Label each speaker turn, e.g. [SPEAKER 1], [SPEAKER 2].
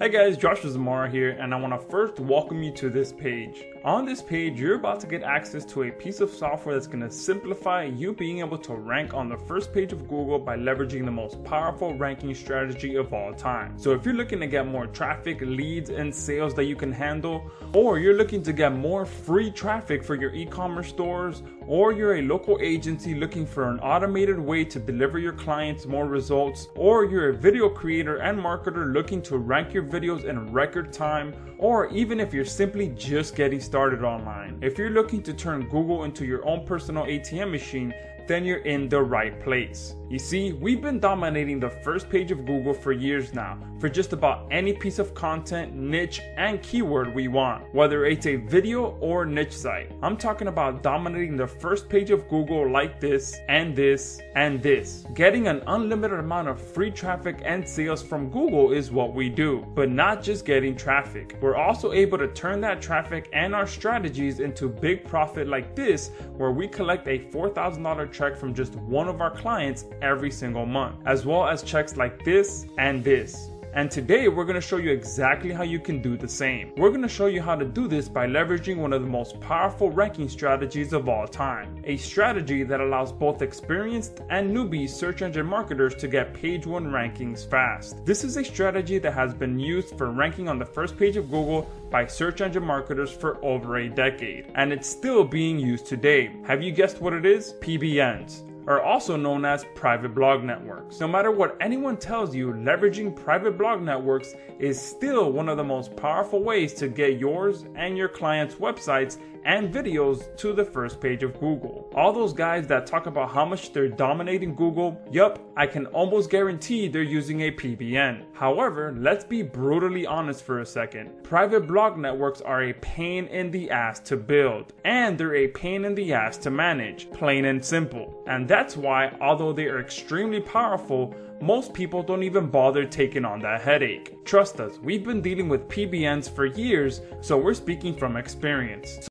[SPEAKER 1] Hey guys, Joshua Zamora here, and I want to first welcome you to this page. On this page, you're about to get access to a piece of software that's going to simplify you being able to rank on the first page of Google by leveraging the most powerful ranking strategy of all time. So if you're looking to get more traffic, leads, and sales that you can handle, or you're looking to get more free traffic for your e-commerce stores, or you're a local agency looking for an automated way to deliver your clients more results, or you're a video creator and marketer looking to rank your videos in record time, or even if you're simply just getting started online. If you're looking to turn Google into your own personal ATM machine, then you're in the right place. You see, we've been dominating the first page of Google for years now, for just about any piece of content, niche, and keyword we want, whether it's a video or niche site. I'm talking about dominating the first page of Google like this, and this, and this. Getting an unlimited amount of free traffic and sales from Google is what we do, but not just getting traffic. We're also able to turn that traffic and our strategies into big profit like this, where we collect a $4,000 check from just one of our clients every single month, as well as checks like this and this. And today we're going to show you exactly how you can do the same. We're going to show you how to do this by leveraging one of the most powerful ranking strategies of all time. A strategy that allows both experienced and newbie search engine marketers to get page 1 rankings fast. This is a strategy that has been used for ranking on the first page of Google by search engine marketers for over a decade, and it's still being used today. Have you guessed what it is? PBNs are also known as private blog networks. No matter what anyone tells you, leveraging private blog networks is still one of the most powerful ways to get yours and your clients' websites and videos to the first page of Google. All those guys that talk about how much they're dominating Google, yup, I can almost guarantee they're using a PBN. However, let's be brutally honest for a second. Private blog networks are a pain in the ass to build, and they're a pain in the ass to manage, plain and simple. And that's why, although they are extremely powerful, most people don't even bother taking on that headache. Trust us, we've been dealing with PBNs for years, so we're speaking from experience.